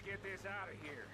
Let's get this out of here.